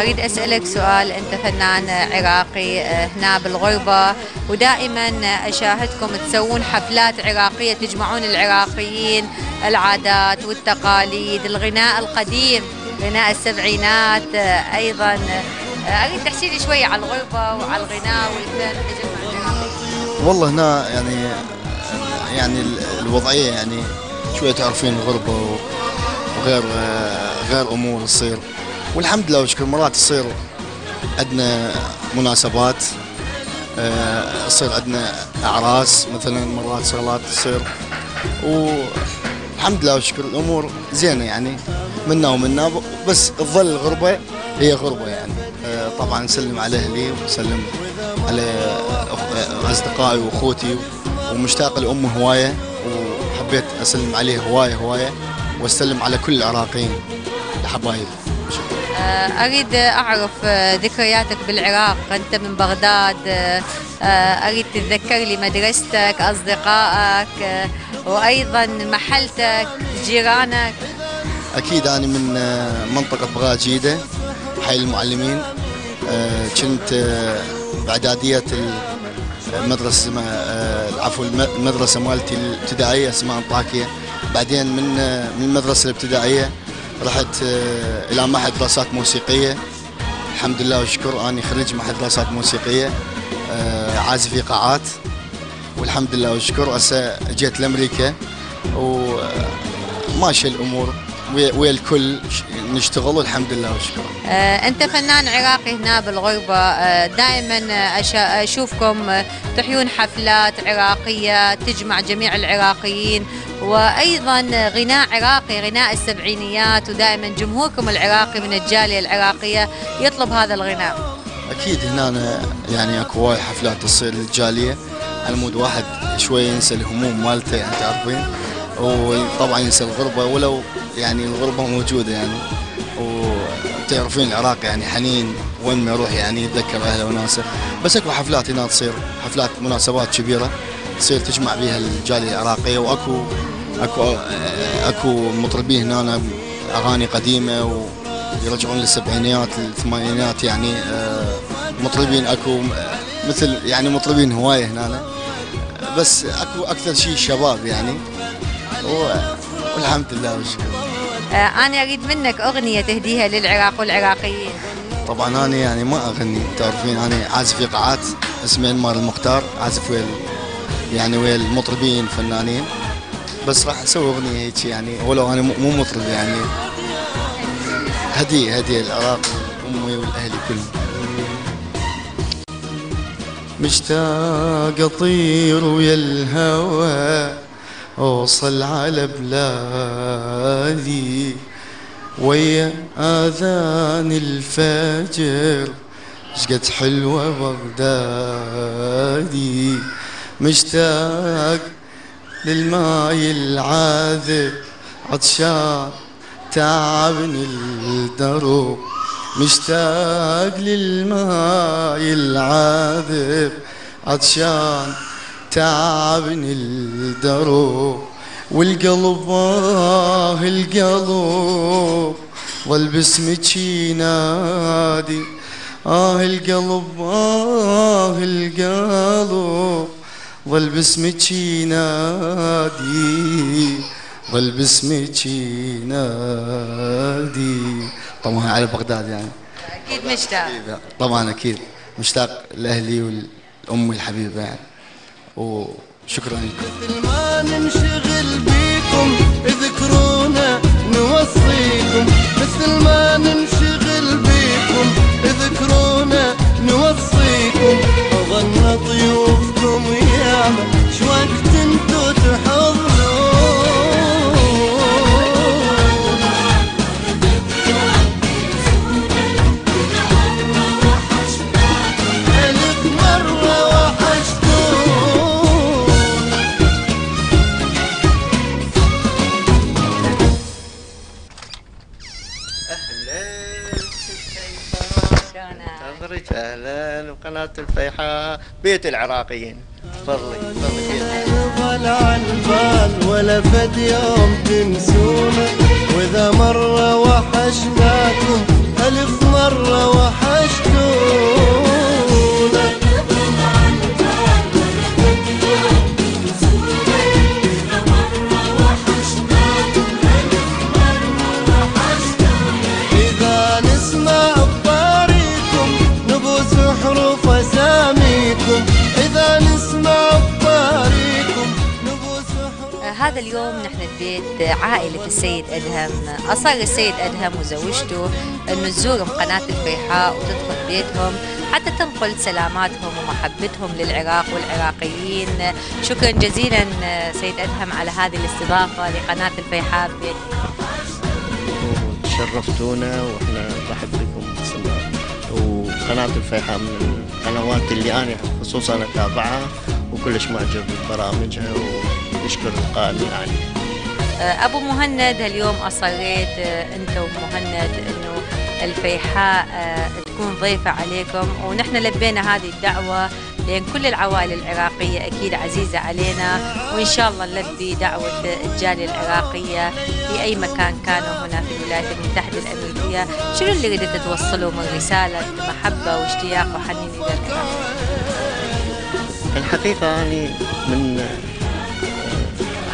أريد أسألك سؤال أنت فنان عراقي آه، هنا بالغربة ودائما أشاهدكم تسوون حفلات عراقية تجمعون العراقيين العادات والتقاليد الغناء القديم غناء السبعينات آه، أيضا آه، أريد تحكي لي شوية على الغربة وعلى الغناء والفن تجمع العراقيين والله هنا يعني يعني ال- الوضعية يعني شوية تعرفين الغربة و- وغير غير أمور تصير. والحمد لله وشكر مرات تصير عندنا مناسبات آه، يصير عندنا أعراس مثلا مرات شغلات تصير. والحمد لله وشكر الأمور زينة يعني منا ومنا بس تظل الغربه هي غربة يعني. آه، طبعا نسلم على أهلي ونسلم على أخ- أصدقائي وأخوتي ومشتاق لامي هواية وحبيت أسلم عليه هواية هواية واستلم على كل العراقيين الحبايب آه، أريد أعرف آه، ذكرياتك بالعراق. أنت من بغداد آه، أريد تتذكر لي مدرستك أصدقائك آه، وأيضا محلتك جيرانك. أكيد أنا من منطقة بغداد جيدة حي المعلمين. كنت باعداديه المدرسة الم- المدرسة مالتي الابتدائية اسمها انطاكيا بعدين من من المدرسة الابتدائية رحت آه، إلى معهد دراسات موسيقية. الحمد لله والشكر اني خريج معهد دراسات موسيقية آه، عازف ايقاعات والحمد لله والشكر هسه جيت لأمريكا. وماشيه الأمور ويا الكل نشتغل والحمد لله والشكر. آه، أنت فنان عراقي هنا بالغربة آه، دائما آه، آه، تحيون حفلات عراقية تجمع جميع العراقيين. وأيضا غناء عراقي غناء السبعينيات ودائما جمهوركم العراقي من الجالية العراقية يطلب هذا الغناء. أكيد هنا يعني وايد حفلات تصير للجالية. على مود واحد شوي ينسى الهموم مالته يعني تعرفين؟ وطبعا ينسى الغربة ولو يعني الغربة موجودة يعني. وتعرفين العراق يعني حنين وين ما يروح يعني يتذكر أهله وناسه. بس أكو حفلات هنا تصير حفلات مناسبات كبيرة. تصير تجمع بها الجالية العراقية واكو اكو أكو مطربين هنا أغاني قديمة ويرجعون للسبعينيات الثمانينات يعني آه، مطربين أكو مثل يعني مطربين هواية هنا. بس أكو أكثر شيء شباب يعني. والحمد لله والشكر. آه، أنا أريد منك أغنية تهديها للعراق والعراقيين. طبعا أنا يعني ما أغني تعرفين أنا عازف ايقاعات اسمي انمار المختار عازف ويا يعني ويا المطربين الفنانين. بس راح أسوي أغنية هيك يعني ولو أنا مو مطرب يعني. هدية هدية للعراق امي والاهلي كلهم. مشتاق أطير ويا الهوى أوصل على بلادي ويا آذان الفجر. شقد حلوة بغدادي. مشتاق للماي العاذب عطشان تعبني الدرب مشتاق للماي العاذب عطشان تعبني الدرب والقلب آه القلب ظل باسمك ينادي آه القلب آه القلب ظل باسمك ينادي ظل باسمك ينادي طبعا على بغداد يعني. أكيد مشتاق. طبعا أكيد. مشتاق لأهلي والأم الحبيبه يعني. وشكرا لكم. مثل ما ننشغل بيكم اذكرونا نوصيكم وقناه الفيحاء بيت العراقيين. تفضلي ظل عالبال ولا فد يوم تنسونا وإذا مرة وحشناكم ألف مرة وحشتونا. اليوم نحن ببيت عائلة السيد أدهم أصر السيد أدهم وزوجته أنه تزورهم قناة الفيحاء وتدخل بيتهم حتى تنقل سلاماتهم ومحبتهم للعراق والعراقيين. شكرا جزيلا سيد أدهم على هذه الاستضافة لقناة الفيحاء ببيتكم شرفتونا وإحنا نرحب بكم وقناة الفيحاء من القنوات اللي أنا خصوصا أتابعها وكلش معجب ببرامجها ويشكر القائم يعني. آه، أبو مهند اليوم أصريت آه، أنت ومهند إنه الفيحاء آه، تكون ضيفة عليكم. ونحن لبينا هذه الدعوة لأن كل العوائل العراقية أكيد عزيزة علينا. وإن شاء الله نلبي دعوة الجالية العراقية في أي مكان كانوا هنا في الولايات المتحدة الأمريكية. شنو اللي ردت توصلوا من رسالة محبة واشتياق وحنين إلى العراق الحقيقة أنا من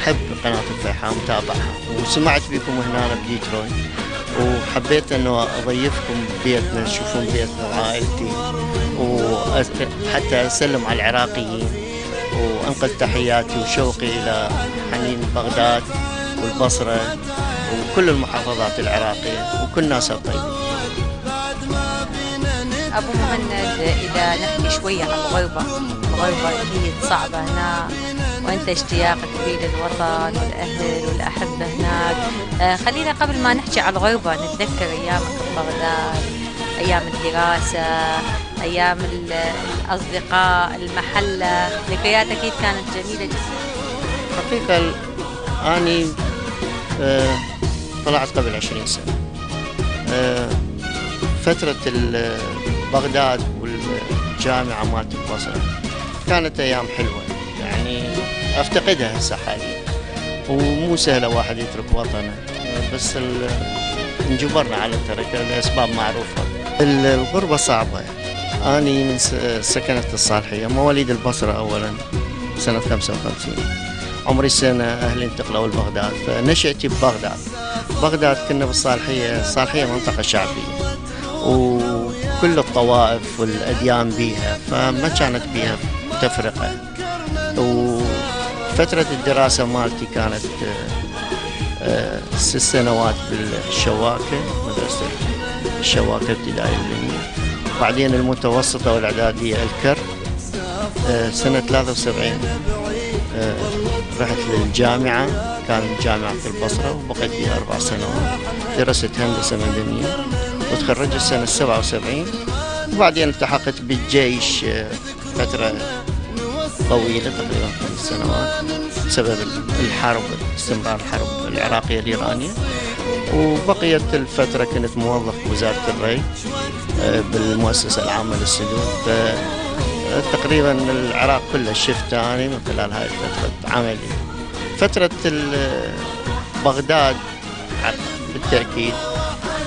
أحب قناة الفيحاء متابعها. وسمعت بكم هنا بديترويت وحبيت أنه أضيفكم ببيتنا تشوفون بيتنا وعائلتي. وحتى أسلم على العراقيين. وأنقل تحياتي وشوقي إلى حنين بغداد والبصرة وكل المحافظات العراقية وكل الناس الطيبين أبو مهند إذا نحكي شوية عن الغربة الغربة أكيد صعبة هنا. وأنت اشتياقك كبير للوطن والأهل والأحبة هناك. آه، خلينا قبل ما نحكي عن الغربة نتذكر أيامك ببغداد أيام الدراسة أيام ال- الأصدقاء المحلة. ذكريات أكيد كانت جميلة جدا؟ حقيقة ال- أني آه، طلعت قبل عشرين سنة. آه، فترة ال- بغداد والجامعة مالت البصرة كانت أيام حلوة. يعني أفتقدها هسه حاليا. ومو سهلة واحد يترك وطنه. بس انجبرنا على التركة لأسباب معروفة. ال- الغربة صعبة. أني من س- سكنة الصالحية مواليد البصرة أولا سنة 55 عمري سنة أهلي انتقلوا لبغداد فنشأتي ببغداد. بغداد كنا بالصالحية الصالحية منطقة شعبية. وكل الطوائف والأديان بيها فما كانت بيها تفرقة. وفترة الدراسة مالتي كانت آه، آه، ست سنوات بالشواكة مدرسة الشواكة ابتدائي اللينية وبعدين المتوسطة والإعدادية الكر آه، سنة 73 آه، رحت للجامعة كانت جامعة في البصرة وبقيت فيها أربع سنوات. درست هندسة مدنية وتخرجت سنة 77 وبعدين التحقت بالجيش فترة طويلة تقريبا خمس سنوات بسبب الحرب استمرار الحرب العراقية الإيرانية. وبقيت الفترة كنت موظف بوزارة الري آه، بالمؤسسة العامة للسدود ف- تقريبا العراق كله شفته أنا من خلال هاي فترة عملي. فترة ال- بغداد بالتأكيد.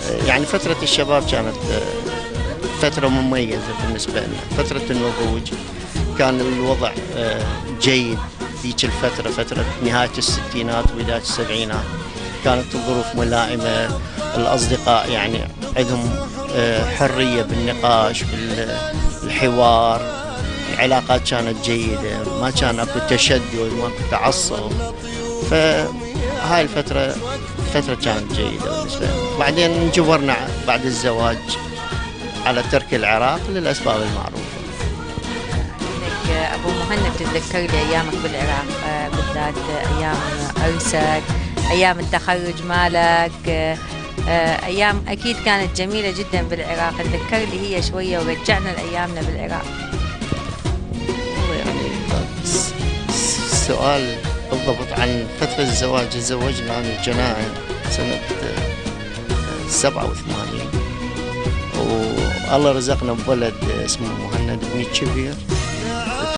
آه، يعني فترة الشباب كانت آه، فترة مميزة بالنسبة لنا فترة النضوج. كان الوضع آه، جيد ذيك الفترة فترة نهاية الستينات وبداية السبعينات. كانت الظروف ملائمة الأصدقاء يعني عندهم آه، حرية بالنقاش بالحوار العلاقات كانت جيدة ما كان أكو تشدد ما أكو تعصب. فهاي الفترة فترة كانت جيدة بالنسبة لنا بعدين انجبرنا بعد الزواج على ترك العراق للأسباب المعروفة. أبو مهند تتذكر لي أيامك بالعراق آه، بالذات أيام عرسك أيام التخرج مالك آه، آه، أيام أكيد كانت جميلة جدا بالعراق. تذكر لي هي شوية ورجعنا لأيامنا بالعراق. والله يعني س- س- سؤال بالضبط عن فترة الزواج تزوجنا عن الجناعي سبعة وثمانين. والله رزقنا بولد اسمه مهند بن كبير